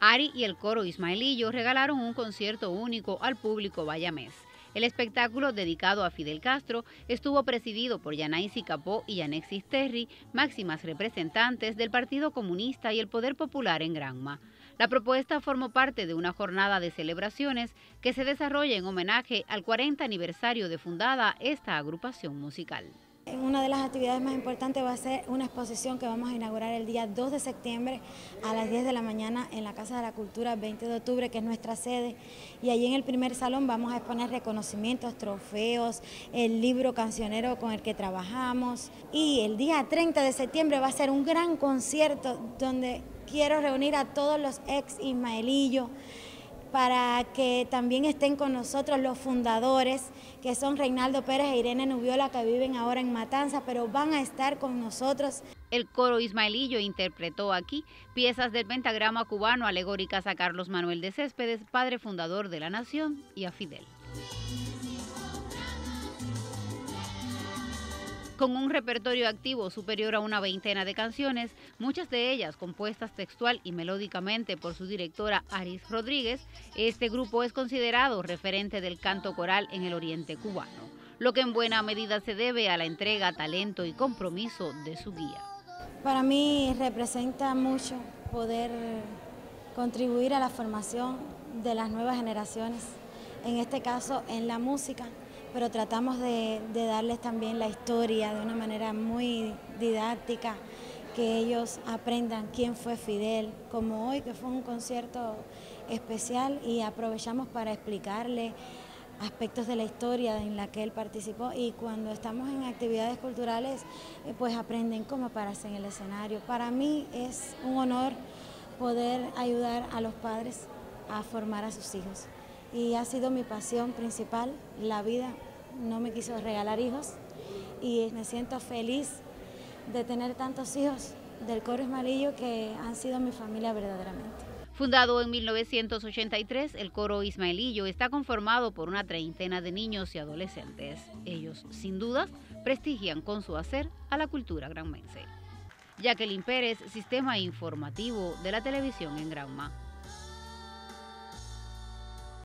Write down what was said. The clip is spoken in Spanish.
Ari y el coro Ismaelillo regalaron un concierto único al público bayamés. El espectáculo dedicado a Fidel Castro estuvo presidido por Yanaisi Capó y Yanexis Terry, máximas representantes del Partido Comunista y el Poder Popular en Granma. La propuesta formó parte de una jornada de celebraciones que se desarrolla en homenaje al 40 aniversario de fundada esta agrupación musical. Una de las actividades más importantes va a ser una exposición que vamos a inaugurar el día 2 de septiembre a las 10 de la mañana en la Casa de la Cultura 20 de octubre, que es nuestra sede. Y allí en el primer salón vamos a exponer reconocimientos, trofeos, el libro cancionero con el que trabajamos. Y el día 30 de septiembre va a ser un gran concierto donde quiero reunir a todos los ex Ismaelillo para que también estén con nosotros los fundadores, que son Reinaldo Pérez e Irene Nubiola, que viven ahora en Matanza, pero van a estar con nosotros. El coro Ismaelillo interpretó aquí piezas del pentagrama cubano alegóricas a Carlos Manuel de Céspedes, padre fundador de la nación, y a Fidel. Con un repertorio activo superior a una veintena de canciones, muchas de ellas compuestas textual y melódicamente por su directora Aris Rodríguez, este grupo es considerado referente del canto coral en el oriente cubano, lo que en buena medida se debe a la entrega, talento y compromiso de su guía. Para mí representa mucho poder contribuir a la formación de las nuevas generaciones, en este caso en la música pero tratamos de, darles también la historia de una manera muy didáctica, que ellos aprendan quién fue Fidel, como hoy que fue un concierto especial y aprovechamos para explicarle aspectos de la historia en la que él participó y cuando estamos en actividades culturales eh, pues aprenden cómo pararse en el escenario. Para mí es un honor poder ayudar a los padres a formar a sus hijos y ha sido mi pasión principal. La vida no me quiso regalar hijos y me siento feliz de tener tantos hijos del coro Ismaelillo que han sido mi familia verdaderamente. Fundado en 1983, el coro Ismaelillo está conformado por una treintena de niños y adolescentes. Ellos, sin duda, prestigian con su hacer a la cultura granmense. Jacqueline Pérez, Sistema Informativo de la Televisión en Granma.